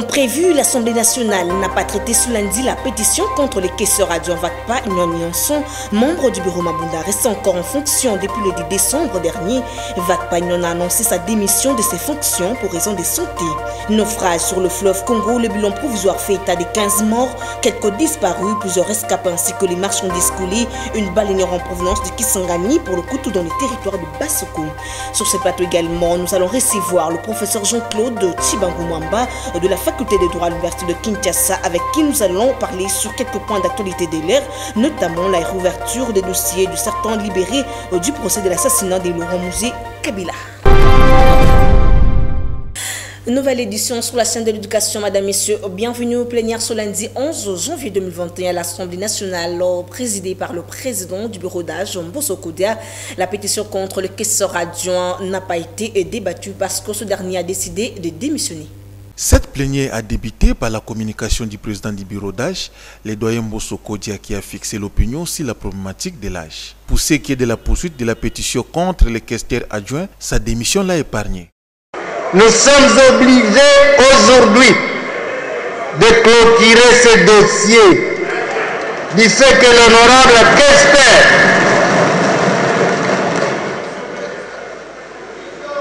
Comme prévu, l'Assemblée nationale n'a pas traité ce lundi la pétition contre les caisseurs adjoints VACPA Nyonson, membre du bureau Mabunda, resté encore en fonction depuis le 10 décembre dernier. VACPA a annoncé sa démission de ses fonctions pour raison de santé. Naufrage sur le fleuve Congo, le bilan provisoire fait état de 15 morts, quelques disparus, plusieurs rescapés ainsi que les marchandises coulées, une baleinière en provenance du Kisangani pour le couteau dans les territoires de Bassoko. Sur ce plateau également, nous allons recevoir le professeur Jean-Claude Chibangu Mwamba de la faculté de droit à l'université de Kinshasa avec qui nous allons parler sur quelques points d'actualité de l'air, notamment la réouverture des dossiers de certains libérés du procès de l'assassinat de Laurent Mouzé Kabila. Nouvelle édition sur la scène de l'éducation, Madame, Messieurs. Bienvenue au plénière ce lundi 11 janvier 2021 à l'Assemblée nationale, présidée par le président du bureau d'âge, Mbosso Koudia. La pétition contre le caisseur adjoint n'a pas été débattue parce que ce dernier a décidé de démissionner. Cette plénière a débuté par la communication du président du bureau d'âge, le doyen Kodia, qui a fixé l'opinion sur la problématique de l'âge. Pour ce qui est de la poursuite de la pétition contre le questeur adjoint, sa démission l'a épargné. Nous sommes obligés aujourd'hui de clôturer ce dossier du fait que l'honorable questeur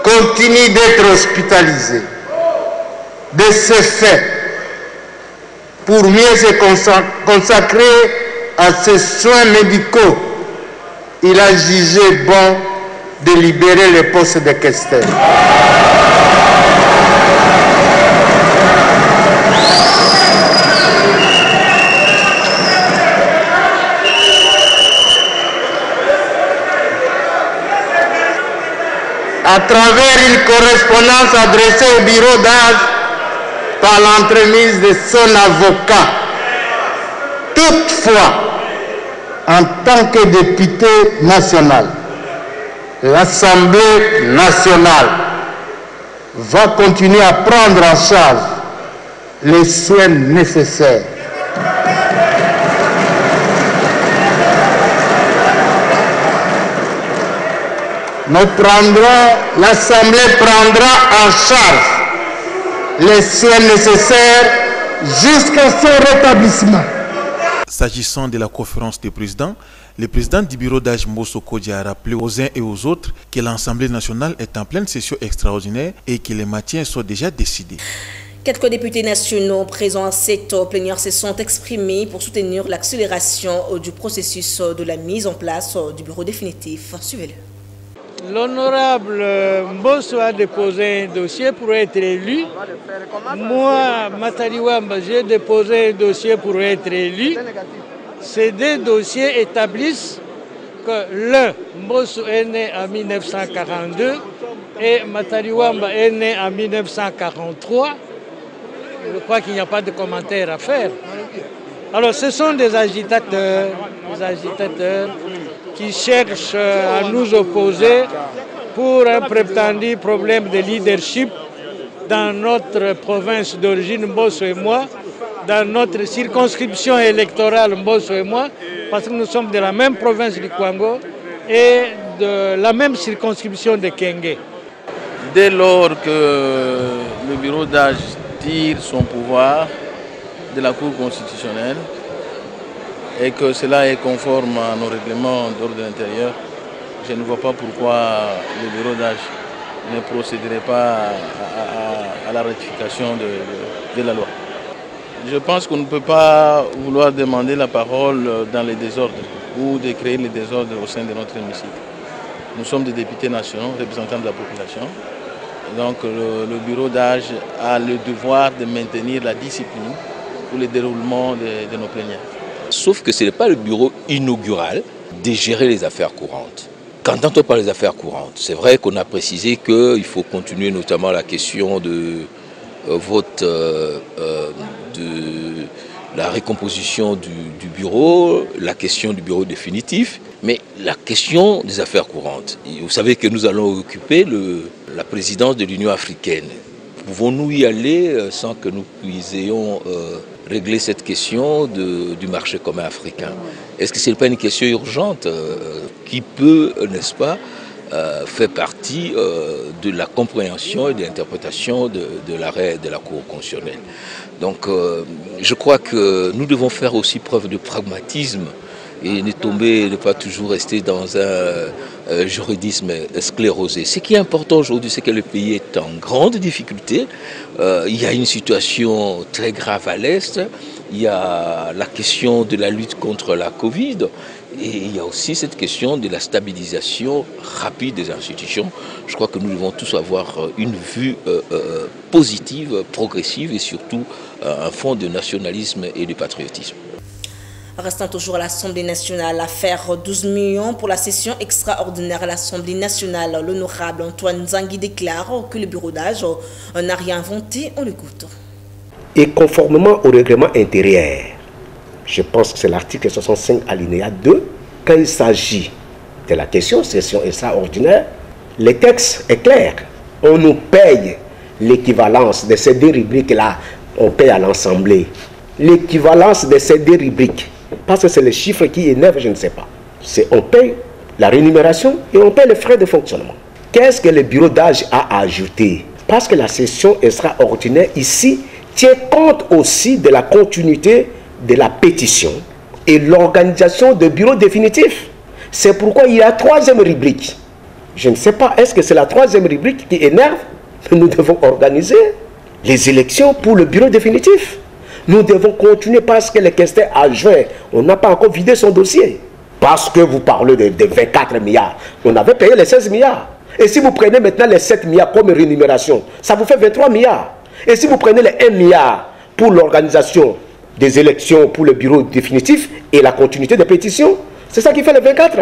continue d'être hospitalisé de ce fait, pour mieux se consacrer à ses soins médicaux, il a jugé bon de libérer le poste de questeur. À travers une correspondance adressée au bureau d'âge, par l'entremise de son avocat. Toutefois, en tant que député national, l'Assemblée nationale va continuer à prendre en charge les soins nécessaires. Nous prendrons, l'Assemblée prendra en charge les soins nécessaires jusqu'à son rétablissement. S'agissant de la conférence des présidents, le président du bureau d'âge Mosso a rappelé aux uns et aux autres que l'Assemblée nationale est en pleine session extraordinaire et que les matières sont déjà décidées. Quelques députés nationaux présents à cette plénière se sont exprimés pour soutenir l'accélération du processus de la mise en place du bureau définitif. Suivez-le. L'honorable Mbosso a déposé un dossier pour être élu. Moi, Matariwamba, j'ai déposé un dossier pour être élu. Ces deux dossiers établissent que le Mbosso est né en 1942 et Matariwamba est né en 1943. Je crois qu'il n'y a pas de commentaire à faire. Alors, ce sont des agitateurs, des agitateurs qui cherchent à nous opposer pour un prétendu problème de leadership dans notre province d'origine, Mbosso et moi, dans notre circonscription électorale, Mbosso et moi, parce que nous sommes de la même province du Kwango et de la même circonscription de Kenge. Dès lors que le bureau d'âge tire son pouvoir de la Cour constitutionnelle, et que cela est conforme à nos règlements d'ordre intérieur, je ne vois pas pourquoi le bureau d'âge ne procéderait pas à, la ratification de, la loi. Je pense qu'on ne peut pas vouloir demander la parole dans les désordres ou de créer les désordres au sein de notre hémicycle. Nous sommes des députés nationaux, représentants de la population. Donc le, bureau d'âge a le devoir de maintenir la discipline pour le déroulement de nos plénières. Sauf que ce n'est pas le bureau inaugural de gérer les affaires courantes. Quand on parle des affaires courantes, c'est vrai qu'on a précisé qu'il faut continuer notamment la question de euh, vote euh, euh, de la récomposition du, bureau, la question du bureau définitif, mais la question des affaires courantes. vous savez que nous allons occuper la présidence de l'Union africaine. Pouvons-nous y aller sans que nous puissions régler cette question du marché commun africain Est-ce que ce n'est pas une question urgente euh, qui peut, n'est-ce pas, euh, fait partie euh, de la compréhension et de l'interprétation de, l'arrêt de la Cour constitutionnelle? Donc euh, je crois que nous devons faire aussi preuve de pragmatisme et ne tomber, ne pas toujours rester dans un juridisme sclérosé. Ce qui est important aujourd'hui, c'est que le pays est en grande difficulté. il y a une situation très grave à l'Est. Il y a la question de la lutte contre la Covid. Et il y a aussi cette question de la stabilisation rapide des institutions. Je crois que nous devons tous avoir euh, une vue euh, euh, positive, progressive et surtout un fond de nationalisme et de patriotisme. Restant toujours à l'Assemblée nationale, affaire 12 millions pour la session extraordinaire à l'Assemblée nationale. L'honorable Antoine Zangui déclare que le bureau d'âge n'a rien inventé. On l'écoute. Et conformément au règlement intérieur, je pense que c'est l'article 65 alinéa 2, quand il s'agit de la question session extraordinaire, le texte est clair. On nous paye l'équivalence de ces deux rubriques-là, on paye à l'Assemblée. L'équivalence de ces deux rubriques, parce que c'est le chiffre qui neuf, je ne sais pas. C'est on paye la rémunération et on paye les frais de fonctionnement. Qu'est-ce que le bureau d'âge a ajouté Parce que la session extraordinaire ici tient compte aussi de la continuité de la pétition et l'organisation de bureaux définitifs. C'est pourquoi il y a troisième rubrique. Je ne sais pas, est-ce que c'est la troisième rubrique qui énerve? Nous devons organiser les élections pour le bureau définitif. Nous devons continuer parce que le questeur adjoint, on n'a pas encore vidé son dossier. Parce que vous parlez de, de 24 milliards. On avait payé les 16 milliards. Et si vous prenez maintenant les 7 milliards comme rémunération, ça vous fait 23 milliards. Et si vous prenez les 1 milliard pour l'organisation des élections pour le bureau définitif et la continuité des pétitions. C'est ça qui fait le 24.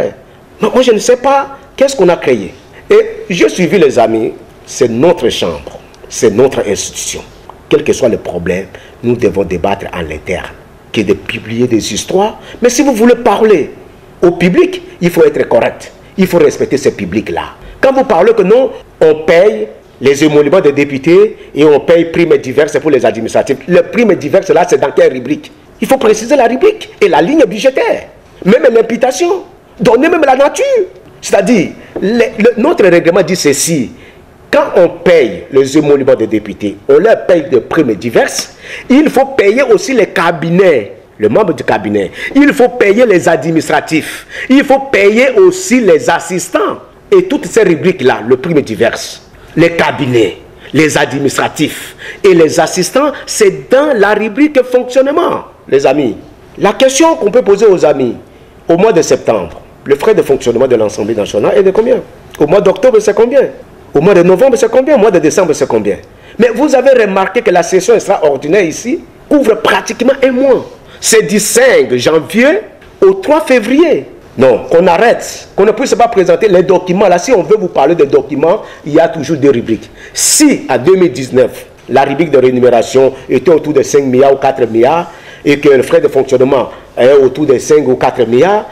moi, je ne sais pas qu'est-ce qu'on a créé. Et j'ai suivi les amis, c'est notre chambre, c'est notre institution. Quel que soit le problème, nous devons débattre en l'interne, qui est de publier des histoires. Mais si vous voulez parler au public, il faut être correct. Il faut respecter ce public-là. Quand vous parlez que non, on paye les émoluments des députés et on paye primes diverses pour les administratifs. Les primes diverses, là, c'est dans quelle rubrique? Il faut préciser la rubrique et la ligne budgétaire. Même l'imputation. Donner même la nature. C'est-à-dire, notre règlement dit ceci. Quand on paye les émoluments des députés, on leur paye des primes diverses. Il faut payer aussi les cabinets le membre du cabinet. Il faut payer les administratifs. Il faut payer aussi les assistants. Et toutes ces rubriques-là, le prime diverses les cabinets, les administratifs et les assistants, c'est dans la rubrique fonctionnement, les amis. La question qu'on peut poser aux amis, au mois de septembre, le frais de fonctionnement de l'Assemblée nationale est de combien? Au mois d'octobre, c'est combien? Au mois de novembre, c'est combien? Au mois de décembre, c'est combien? Mais vous avez remarqué que la session extraordinaire ici couvre pratiquement un mois. C'est du 5 janvier au 3 février. Non, qu'on arrête, qu'on ne puisse pas présenter les documents. Là, si on veut vous parler des documents, il y a toujours des rubriques. Si, à 2019, la rubrique de rémunération était autour de 5 milliards ou 4 milliards, et que le frais de fonctionnement est autour de 5 ou 4 milliards,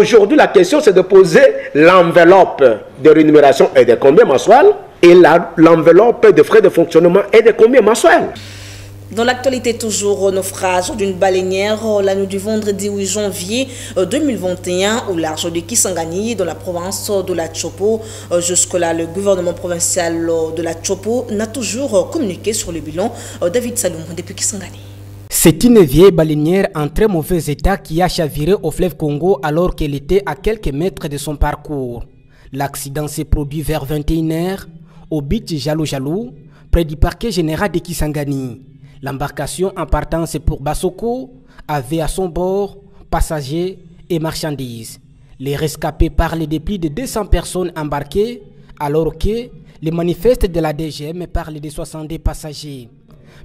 aujourd'hui, la question, c'est de poser l'enveloppe de rémunération est de combien mensuel et l'enveloppe de frais de fonctionnement est de combien mensuel dans l'actualité, toujours naufrage d'une baleinière la nuit du vendredi 8 janvier 2021 euh, au large de Kisangani, dans la province de la Chopo. Euh, jusque-là, le gouvernement provincial de la Chopo n'a toujours communiqué sur le bilan. Euh, David Saloum, depuis Kisangani. C'est une vieille baleinière en très mauvais état qui a chaviré au fleuve Congo alors qu'elle était à quelques mètres de son parcours. L'accident s'est produit vers 21h au beach Jalou Jalou, près du parquet général de Kisangani. L'embarcation en partance pour Basoko avait à son bord passagers et marchandises. Les rescapés parlent de plus de 200 personnes embarquées, alors que les manifestes de la DGM parlent de 70 passagers.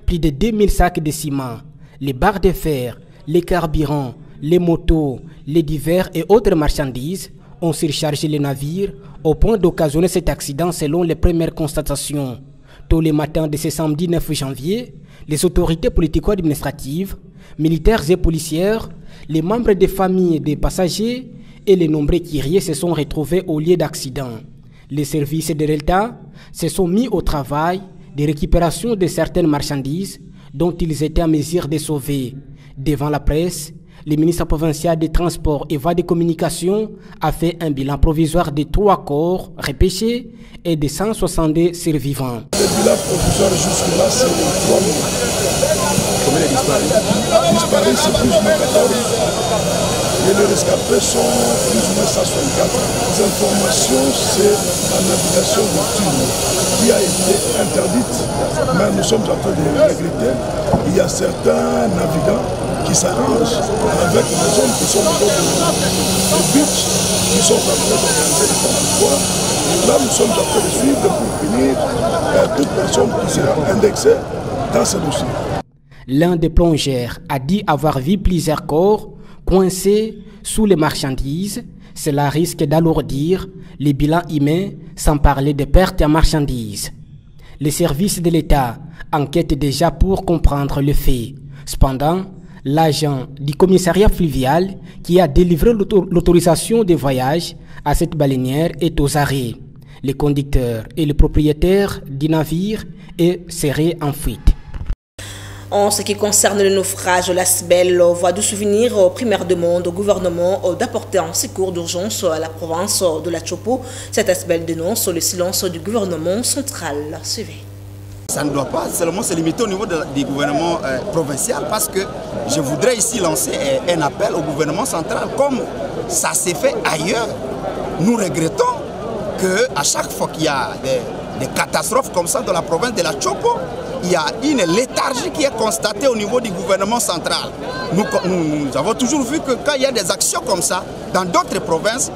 Plus de 2000 sacs de ciment, les barres de fer, les carburants, les motos, les divers et autres marchandises ont surchargé le navire au point d'occasionner cet accident selon les premières constatations. Tous les matins de ce samedi 9 janvier, les autorités politico-administratives, militaires et policières, les membres des familles des passagers et les nombreux kyriers se sont retrouvés au lieu d'accident. Les services de l'État se sont mis au travail de récupération de certaines marchandises dont ils étaient en mesure de sauver. Devant la presse, le ministre provincial des Transports et Voies de Communication a fait un bilan provisoire de trois corps repêchés et de 162 survivants. Le bilan provisoire jusque-là, c'est de 3 mois. Combien de disparus? Disparus, c'est plus ou moins 14 et les rescapés sont plus ou moins 164. Les informations, c'est la navigation nocturne qui a été interdite, mais nous sommes en train de regretter. Il y a certains navigants qui s'arrangent avec les hommes qui sont au niveau de qui sont en train d'organiser les convois. Là, nous sommes en train de suivre pour finir toute personne qui sera indexée dans ce dossier. L'un des plongeurs a dit avoir vu plusieurs corps coincés sous les marchandises, cela risque d'alourdir les bilans humains sans parler des pertes en marchandises. Les services de l'État enquêtent déjà pour comprendre le fait. Cependant, l'agent du commissariat fluvial qui a délivré l'autorisation de voyage à cette baleinière est aux arrêts. Les conducteurs et le propriétaire du navire est serré en fuite. En ce qui concerne le naufrage, l'ASBEL voit du souvenir aux primaires demande au gouvernement d'apporter un secours d'urgence à la province de la Chopo. Cette ASBEL dénonce le silence du gouvernement central. Suivez. Ça ne doit pas seulement se limiter au niveau du gouvernement euh, provincial parce que je voudrais ici lancer un appel au gouvernement central comme ça s'est fait ailleurs. Nous regrettons qu'à chaque fois qu'il y a des catastrophes comme ça dans la province de la Chopo, il y a une léthargie qui est constatée au niveau du gouvernement central. Nous, avons toujours vu que quand il y a des actions comme ça, dans d'autres provinces,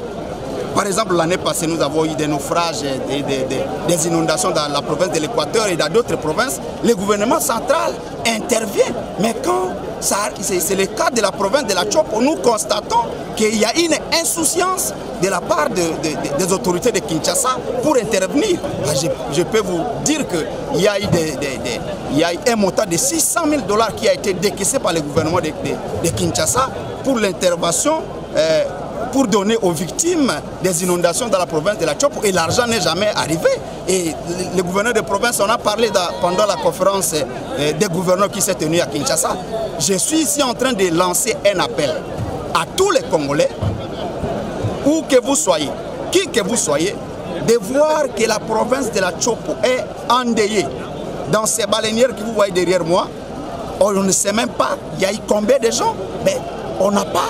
par exemple l'année passée, nous avons eu des naufrages, des, des, inondations dans la province de l'Équateur et dans d'autres provinces, le gouvernement central intervient. Mais quand c'est le cas de la province de la Chopo, nous constatons qu'il y a une insouciance de la part de, de, des autorités de Kinshasa pour intervenir. Je, je peux vous dire qu'il y, a eu il y a eu un montant de 600 000 dollars qui a été décaissé par le gouvernement de, Kinshasa pour l'intervention. Euh, pour donner aux victimes des inondations dans la province de la Chopo et l'argent n'est jamais arrivé. Et le gouverneur de province en a parlé pendant la conférence euh, des gouverneurs qui s'est tenue à Kinshasa. Je suis ici en train de lancer un appel à tous les Congolais, où que vous soyez, qui que vous soyez, de voir que la province de la Chopo est endeuillée. Dans ces baleinières que vous voyez derrière moi, on ne sait même pas, il y a eu combien de gens, mais on n'a pas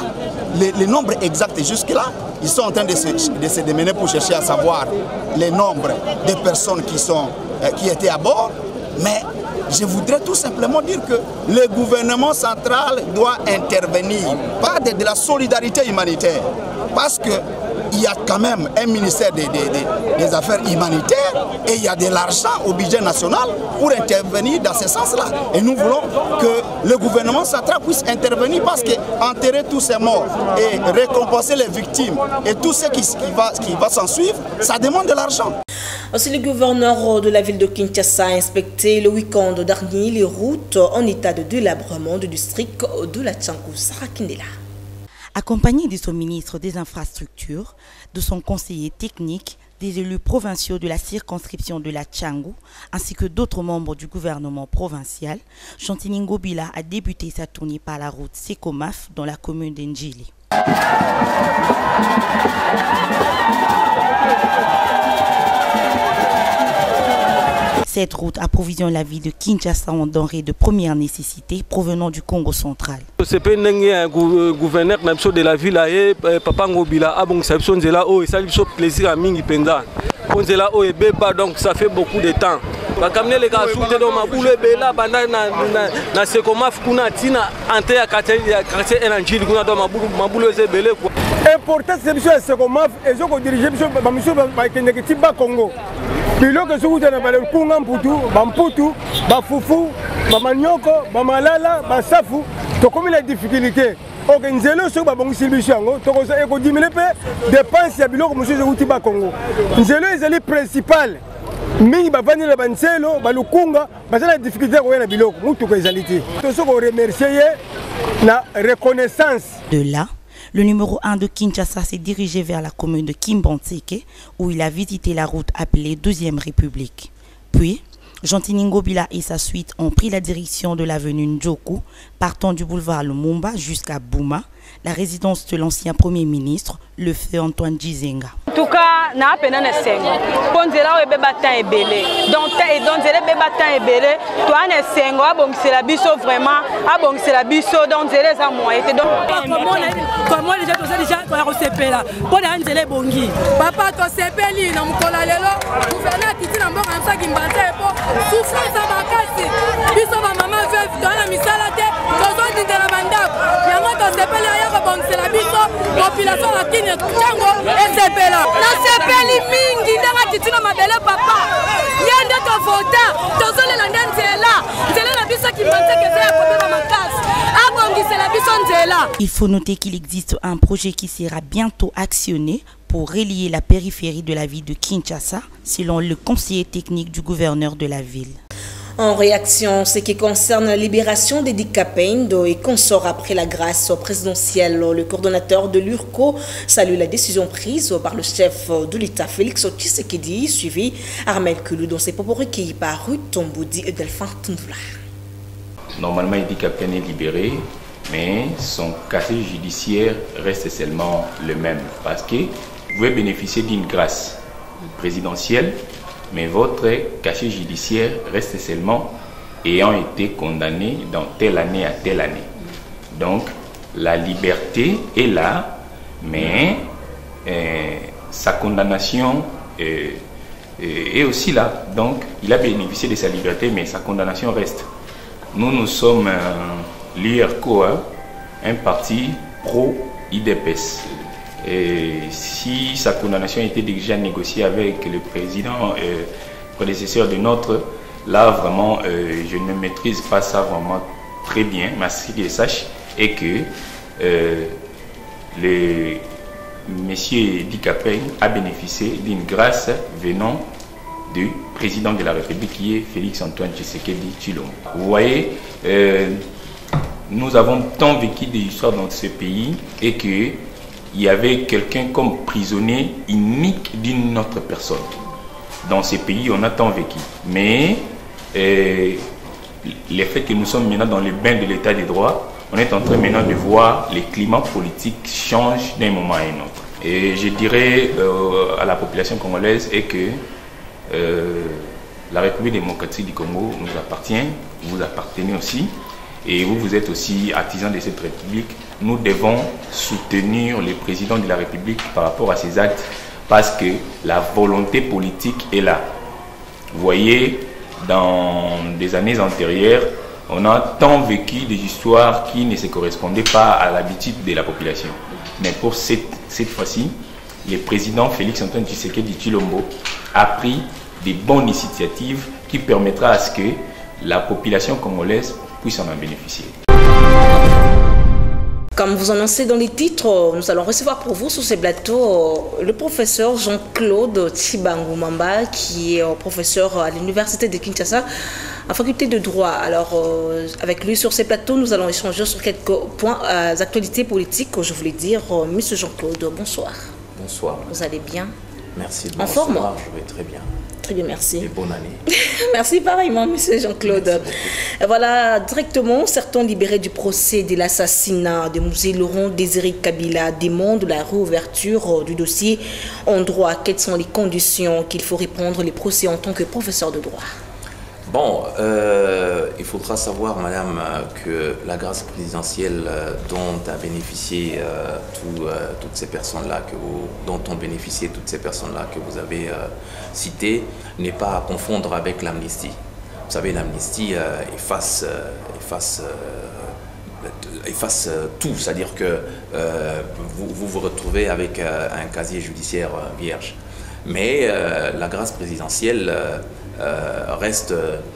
le, nombre exact. Jusque-là, ils sont en train de se, de se démener pour chercher à savoir le nombre de personnes qui, euh, étaient à bord. Mais je voudrais tout simplement dire que le gouvernement central doit intervenir, pas de, de la solidarité humanitaire, parce que il y a quand même un ministère des, Affaires humanitaires et il y a de l'argent au budget national pour intervenir dans ce sens-là. Et nous voulons que le gouvernement central puisse intervenir parce qu'enterrer tous ces morts et récompenser les victimes et tout ce qui, va, s'en suivre, ça demande de l'argent. Aussi, le gouverneur de la ville de Kinshasa a inspecté le week-end dernier les routes en état de délabrement du district de la Tchankou. Sarah Kindela accompagné de son ministre des Infrastructures, de son conseiller technique, des élus provinciaux de la circonscription de la Tchangou, ainsi que d'autres membres du gouvernement provincial, Chantiningo Bila a débuté sa tournée par la route Sekomaf dans la commune d'Enjili. Cette route approvisionne la ville de Kinshasa en denrées de première nécessité provenant du Congo central. C'est pas un gouverneur de la ville, Papa Ngobila, esali biso plaisir ya mingi ebeba donc ça fait beaucoup de temps. Bakamini eleka su te donc mabulu ebela banda na sekomaf kuna ntina ante ya quartier enangili kuna donc mabulu eza ebele kua importance na biso ya sekomaf ezokodirige biso bamiso bakendeke ti bakongo biloko ezokutana balekunga mputu bamputu bafufu bamanioko bamalala basafu tokomi na difficulté. Ok nzela soki babongisili biso yango ekodimine mpe dépense ya biloko mosusu ezokuti bakongo nzela ezali principale mingi na banzelo balukunga baza na difficulté ya koya na biloko. Ezali te. Ye na reconnaissance. De là Le numéro 1 de Kinshasa s'est dirigé vers la commune de Kimbantseke où il a visité la route appelée Deuxième République. Puis, Gentiningo Bila et sa suite ont pris la direction de l'avenue Njoku, partant du boulevard Lumumba jusqu'à Bouma, la résidence de l'ancien Premier ministre, le feu Antoine Gizenga. Cas, na apena na sengo. Mpo nzela oyo ebeba temps ebele. Donc donc nzela ebeba temps ebele toa na sengo abongisela biso vraiment abongisela biso. Donc nzela eza moye te komona deja toza deja toya kosepela mpo na ya nzela ebongi. Papa tosepeli na mokolo lelo. Guverner akiti na mboka nsaki mbanza epo souffrance makasi biso bamama veuve toya na misala te tozondindela bandako yango tosepeli aya kobongisela biso. Population na kini ntango esepela Il faut noter qu'il existe un projet qui sera bientôt actionné pour relier la périphérie de la ville de Kinshasa, selon le conseiller technique du gouverneur de la ville. En réaction, ce qui concerne la libération des Dicapendo et consort après la grâce présidentielle, le coordonnateur de l'URCO salue la décision prise par le chef de l'État Félix Tshisekedi, suivi Armel Kulu dans ses propos recueillis par Ruth Tomboudi et Delphin Tunvla. Normalement, Dicapendo est libéré, mais son casier judiciaire reste seulement le même parce que vous bénéficier d'une grâce présidentielle mais votre cachet judiciaire reste seulement ayant été condamné dans telle année à telle année. Donc, la liberté est là, mais euh, sa condamnation euh, est aussi là. Donc, il a bénéficié de sa liberté, mais sa condamnation reste. Nous, nous sommes euh, hein, un parti pro-IDPS. Et si sa condamnation était déjà négociée avec le président euh, prédécesseur de notre, là vraiment, euh, je ne maîtrise pas ça vraiment très bien, mais ce qu'il sache est que euh, le monsieur Dicapin a bénéficié d'une grâce venant du président de la République qui est Félix Antoine Tshisekedi Chilombo. Vous voyez, nous avons tant vécu des histoires dans ce pays et que il y avait quelqu'un comme prisonnier unique d'une autre personne. Dans ces pays, on a tant vécu. Mais euh, le fait que nous sommes maintenant dans le bain de l'état des droits, on est en train maintenant de voir les climats politiques changent d'un moment à un autre. Et je dirais euh, à la population congolaise est que euh, la République démocratique du Congo nous appartient, vous appartenez aussi, et vous, vous êtes aussi artisan de cette République. Nous devons soutenir le président de la République par rapport à ses actes parce que la volonté politique est là. Vous voyez, dans des années antérieures, on a tant vécu des histoires qui ne se correspondaient pas à l'habitude de la population. Mais pour cette, cette fois-ci, le président Félix Antoine Tshisekedi Chilombo a pris des bonnes initiatives qui permettra à ce que la population congolaise puisse en bénéficier. Comme vous annoncez dans les titres, nous allons recevoir pour vous sur ces plateaux le professeur Jean-Claude Chibangu Mamba, qui est professeur à l'université de Kinshasa, à faculté de droit. Alors, avec lui sur ces plateaux, nous allons échanger sur quelques points d'actualité politique. Je voulais dire, Monsieur Jean-Claude, bonsoir. Bonsoir. Vous allez bien? Merci. En forme Je vais très bien. Très bien, merci. Et bonne année. merci pareillement, monsieur Jean-Claude. Voilà, directement, certains libérés du procès de l'assassinat de Mousé Laurent Désiré Kabila demandent la réouverture du dossier en droit. Quelles sont les conditions qu'il faut répondre les procès en tant que professeur de droit? Bon, euh, il faudra savoir, madame, que la grâce présidentielle dont a bénéficié euh, tout, euh, toutes ces personnes-là, dont ont bénéficié toutes ces personnes-là que vous avez citées, n'est pas à confondre avec l'amnistie. Vous savez, l'amnistie efface, tout, c'est-à-dire que vous, vous, retrouvez avec un casier judiciaire vierge. Mais la grâce présidentielle euh, reste,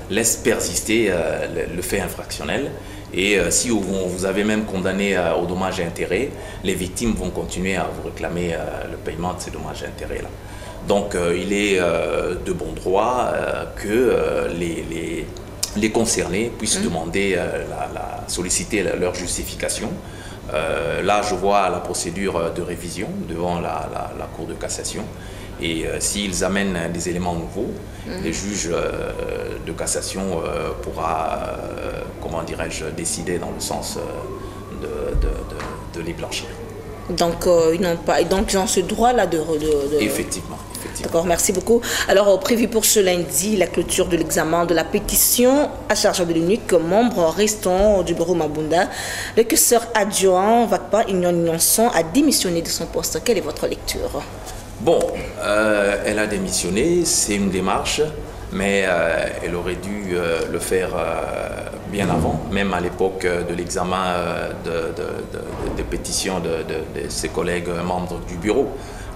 laisse persister euh, le, le, fait infractionnel. Et euh, si vous, vous, avez même condamné au dommage et intérêt, les victimes vont continuer à vous réclamer le paiement de ces dommages et intérêts-là. Donc il est de bon droit que les, les, les, concernés puissent mmh. demander, la, la, solliciter leur justification. là, je vois la procédure de révision devant la, la Cour de cassation. Et s'ils amènent des éléments nouveaux, Mhm. le juge de cassation pourra, comment dirais-je, décider dans le sens de, de, de les blanchir. Donc, euh, ils n'ont pas, donc ils ont ce droit-là de, de, de... Effectivement. D'accord, merci beaucoup. Alors, euh, prévu pour ce lundi, la clôture de l'examen de la pétition à charge de l'unique membre restant du bureau Mabunda, le questeur adjoint Vakpa Union Nyonson a démissionné de son poste. Quelle est votre lecture? Bon, euh, elle a démissionné, c'est une démarche, mais euh, elle aurait dû euh, le faire bien avant, même à l'époque de l'examen de, de, de, de, pétitions de, ses collègues membres du bureau,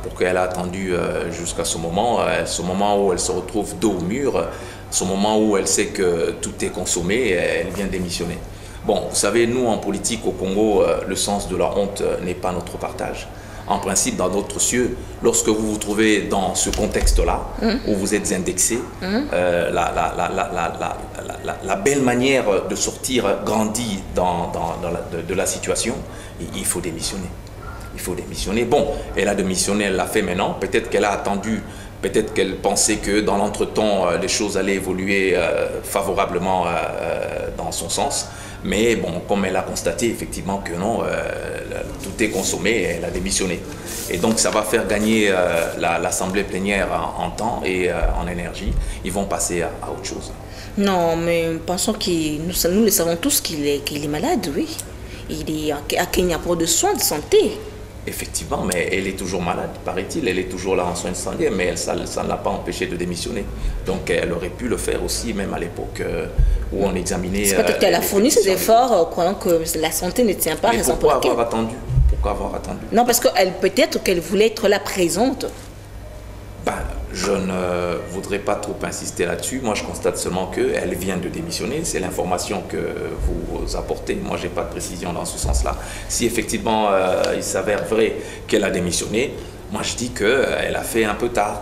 pour qu'elle a attendu jusqu'à ce moment, ce moment où elle se retrouve dos au mur, ce moment où elle sait que tout est consommé, elle vient démissionner. Bon, vous savez, nous en politique au Congo, le sens de la honte n'est pas notre partage en principe dans notre cieux, lorsque vous vous trouvez dans ce contexte-là, mmh. où vous êtes indexé, mmh. euh, la, la, la, la, belle manière de sortir grandit dans, dans, dans de, de, la situation, il faut démissionner. Il faut démissionner. Bon, elle a démissionné, elle l'a fait maintenant. Peut-être qu'elle a attendu, peut-être qu'elle pensait que dans l'entretemps, les choses allaient évoluer euh, favorablement euh, dans son sens. Mais bon, comme elle a constaté effectivement que non, euh, tout est consommé, elle a démissionné. Et donc ça va faire gagner euh, l'Assemblée la, plénière en, temps et euh, en énergie. Ils vont passer à, à autre chose. Non, mais pensons que nous, le savons tous qu'il est, malade, oui. Il est à Kenya pour de soins de santé. Effectivement, mais elle est toujours malade, paraît-il. Elle est toujours là en soins de santé, mais elle, ça ne l'a pas empêché de démissionner. Donc elle aurait pu le faire aussi, même à l'époque euh, où on examinait. C'est peut-être qu'elle a fourni ses efforts, euh, croyant que la santé ne tient pas. Mais pourquoi avoir attendu? Pourquoi avoir attendu? Non, parce qu'elle peut-être qu'elle voulait être là présente. Ben, je ne voudrais pas trop insister là-dessus. Moi, je constate seulement qu'elle vient de démissionner. C'est l'information que vous apportez. Moi, je n'ai pas de précision dans ce sens-là. Si effectivement euh, il s'avère vrai qu'elle a démissionné, moi, je dis qu'elle a fait un peu tard.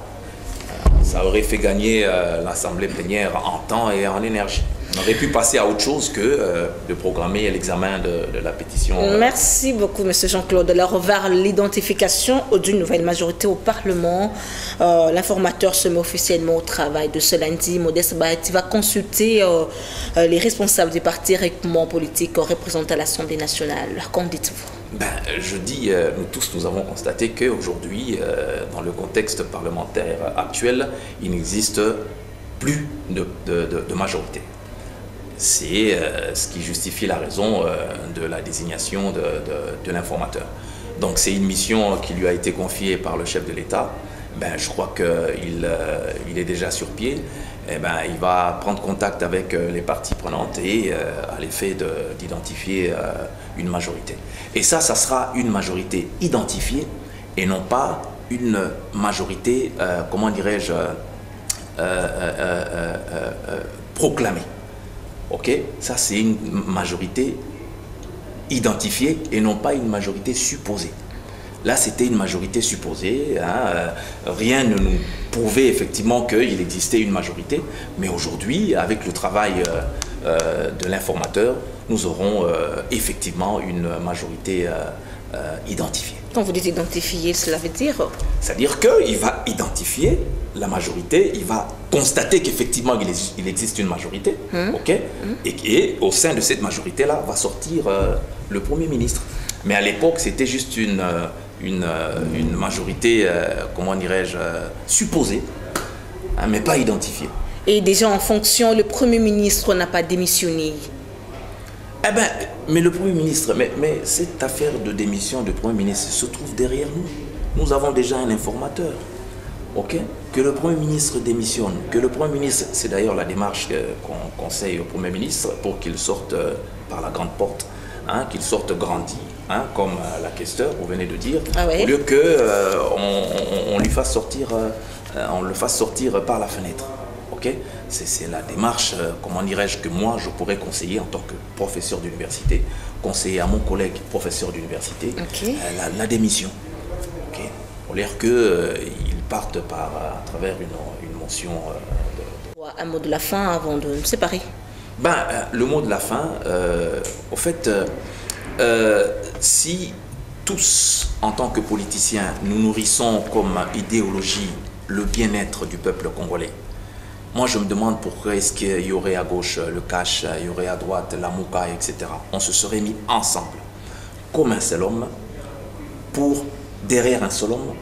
Ça aurait fait gagner euh, l'Assemblée plénière en temps et en énergie. On aurait pu passer à autre chose que euh, de programmer l'examen de, de, la pétition. Merci beaucoup, M. Jean-Claude. Alors, vers l'identification d'une nouvelle majorité au Parlement, euh, l'informateur se met officiellement au travail de ce lundi. Modeste Bahati va consulter euh, les responsables des partis régulièrement politiques représentés à l'Assemblée nationale. Qu'en dites-vous? Ben, je dis, euh, nous tous, nous avons constaté qu'aujourd'hui, euh, dans le contexte parlementaire actuel, il n'existe plus de, de, de, de majorité c'est euh, ce qui justifie la raison euh, de la désignation de, l'informateur. Donc c'est une mission qui lui a été confiée par le chef de l'État. Ben, je crois qu'il euh, est déjà sur pied. Et ben, il va prendre contact avec les parties prenantes et à l'effet d'identifier une majorité. Et ça, ça sera une majorité identifiée et non pas une majorité, comment dirais-je, proclamée. Ok, ça c'est une majorité identifiée et non pas une majorité supposée. Là, c'était une majorité supposée. Hein, rien ne nous prouvait effectivement qu'il existait une majorité. Mais aujourd'hui, avec le travail euh, euh, de l'informateur, nous aurons euh, effectivement une majorité identifiée. Quand vous dites identifier, cela veut dire C'est-à-dire qu'il va identifier la majorité, il va constater qu'effectivement il, existe une majorité, mmh. ok, mmh. et, et, au sein de cette majorité-là va sortir euh, le Premier ministre. Mais à l'époque, c'était juste une, une, une majorité, euh, comment dirais-je, euh, supposée, hein, mais pas identifiée. Et déjà en fonction, le Premier ministre n'a pas démissionné eh bien, mais le Premier ministre, mais, mais cette affaire de démission du Premier ministre se trouve derrière nous. Nous avons déjà un informateur. ok que le Premier ministre démissionne, que le Premier ministre, c'est d'ailleurs la démarche qu'on conseille au Premier ministre pour qu'il sorte par la grande porte, hein, qu'il sorte grandi, hein, comme la questeur, vous venez de dire, ah oui. au lieu qu'on euh, on, on, lui fasse sortir, euh, on le fasse sortir par la fenêtre. ok c'est la démarche, euh, comment dirais-je, que moi je pourrais conseiller en tant que professeur d'université, conseiller à mon collègue professeur d'université, okay. euh, la, la, démission. Okay pour l'air qu'ils euh, partent par, à travers une, une motion. De, de... Un mot de la fin avant de nous séparer ben, Le mot de la fin, au fait, si tous, en tant que politiciens, nous nourrissons comme idéologie le bien-être du peuple congolais. Moi, je me demande pourquoi est-ce qu'il y aurait à gauche le cash, il y aurait à droite la mouka, etc. On se serait mis ensemble, comme un seul homme, pour, derrière un seul homme,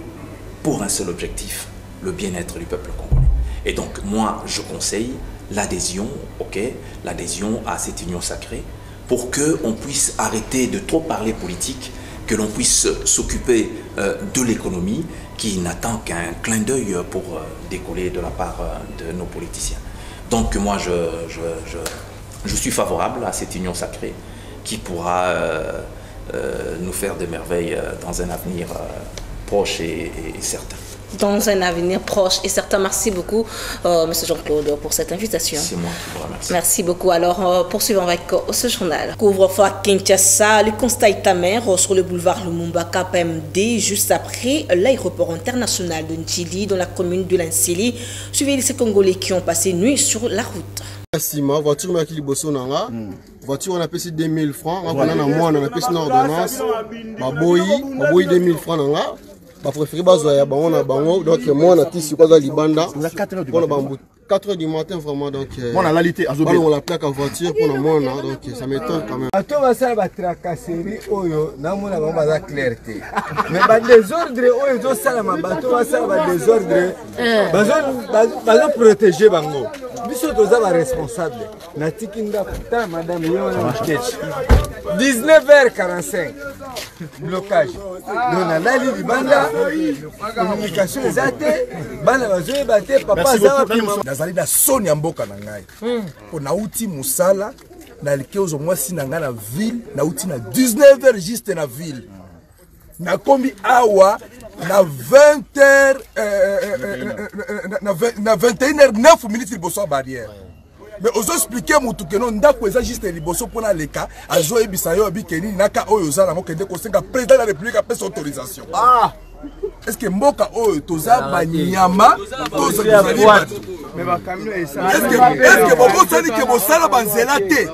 pour un seul objectif, le bien-être du peuple congolais. Et donc, moi, je conseille l'adhésion, ok, l'adhésion à cette union sacrée, pour qu'on puisse arrêter de trop parler politique, que l'on puisse s'occuper euh, de l'économie qui n'attend qu'un clin d'œil pour euh, décoller de la part euh, de nos politiciens. Donc moi, je, suis favorable à cette union sacrée qui pourra nous faire des merveilles dans un avenir proche et certain dans un avenir proche et certain. Merci beaucoup, euh, M. Jean-Claude, pour cette invitation. C'est moi qui vous remercie. Merci beaucoup. Alors, euh, poursuivons avec euh, ce journal. Couvre-feu à Kinshasa, le constat est amer sur le boulevard Lumumba KPMD, juste après l'aéroport international de Ndjili, dans la commune de Lansili. Suivez ces Congolais qui ont passé nuit sur la route. nsima voiture mayaki liboso na nga voiture wana apesi 2000 francs nga kona na mwana napesi na ordonnance baboyi baboyi 2000 francs na nga bapréféré bazwa ya bango na bango donc mwana ti sikoyo aza libanda mpona bambu 4 heures du matin vraiment donc balongola plaque à voiture mpona mwana donc ça m'étonne quand même. Bato basala batracasserie oyo namona bango baza clair te. Mais badésordre oyo ezosalama bato basala badésordre bazoprotege bango. Biso toza baresponsable natiki ndako. Tala madame ye wana mokeci 19 heures 45 blocage. Donc nalali libanda communication eza te. Bana bazoyeba te papa aza wapi nazali na soni ya mboka na ngai. Mpo nauti mosala nalike ozwa mwasi na ngai na ville nauti na 19 heures juste na ville. Nakomi awa na 20 heures na 21 heures 9 minutes liboso ya barrière. Mais ozoexplike motu keno ndako eza juste liboso mpona aleka azoyebisa yo obike nini naka oyo oza nango kende kosenga président ya république apesa autorisation. Ah. estce mboka oyo toza banyama tozali bato estce bobosani ke bosala banzela te?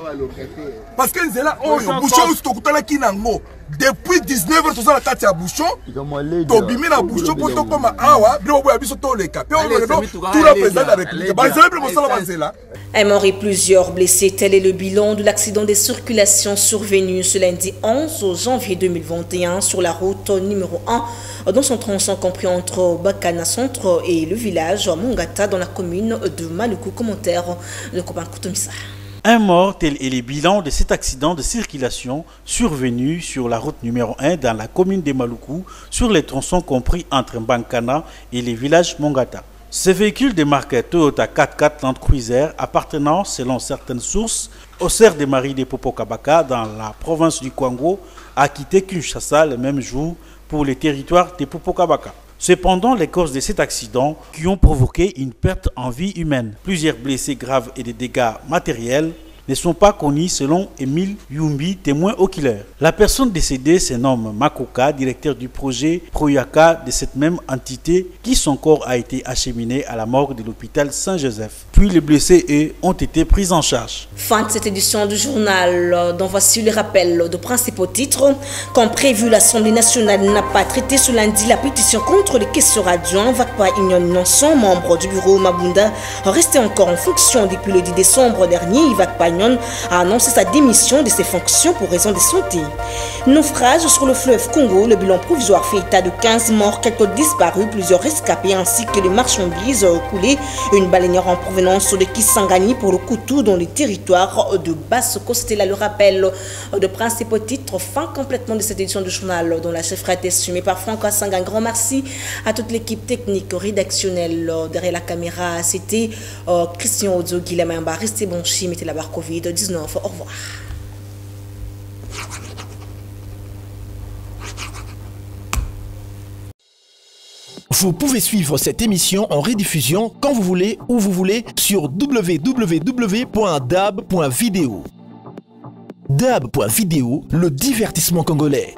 Parce que nzela oyo bouchon oyo tokutanaki nango. Depuis 19 heures toza na kati ya bouchon. Tobimi na bouchon mpo tokóma awa biloko boya biso toleka. Mpe tuna président de la république. banzela mpe bosala banzela Un mort et plusieurs blessés, tel est le bilan de l'accident de circulation survenu ce lundi 11 janvier 2021 sur la route numéro 1 dans son tronçon compris entre Bakana Centre et le village Mongata dans la commune de Maluku. Commentaire de Koban Koutoumissa. Un mort, tel est le bilan de cet accident de circulation survenu sur la route numéro 1 dans la commune de Maluku, sur les tronçons compris entre Bankana et le village Mongata. Ce véhicule de marque Toyota 4x4 Land Cruiser appartenant, selon certaines sources, au cerf des maris de Popokabaka dans la province du Kwango a quitté Kinshasa le même jour pour le territoire de Popokabaka. Cependant, les causes de cet accident qui ont provoqué une perte en vie humaine, plusieurs blessés graves et des dégâts matériels ne sont pas connus selon Emile Yumbi, témoin oculaire. La personne décédée se nomme Makoka, directeur du projet Proyaka de cette même entité, qui son corps a été acheminé à la morgue de l'hôpital Saint-Joseph. Puis les blessés, eux, ont été pris en charge. Fin de cette édition du journal, dont voici le rappel de principaux titres. Comme prévu, l'Assemblée nationale n'a pas traité ce lundi la pétition contre les caisseurs adjoints. Vakpa Ignon Nanson, membre du bureau Mabunda, resté encore en fonction depuis le 10 décembre dernier. Vakpa a annoncé sa démission de ses fonctions pour raison de santé. Naufrage sur le fleuve Congo, le bilan provisoire fait état de 15 morts, quelques disparus, plusieurs rescapés ainsi que des marchandises coulées. Une baleinière en provenance de Kisangani pour le Koutou dans le territoire de Bassoko. C'était là le rappel de principaux titres. Fin complètement de cette édition du journal dont la chef a été assumée par Franck Assang. Un grand merci à toute l'équipe technique, rédactionnelle derrière la caméra. C'était Christian Odzo, Guilhem Restez bon mettez la barre Covid-19. Au revoir. Vous pouvez suivre cette émission en rediffusion quand vous voulez, où vous voulez, sur www.dab.video. Dab.video, le divertissement congolais.